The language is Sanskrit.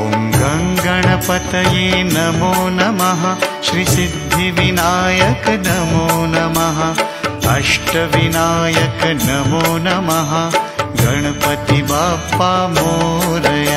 ॐ गङ्गणपतये नमो नमः श्रीसिद्धिविनायक नमो नमः अष्टविनायक नमो नमः गणपति बाप्पा मोरय।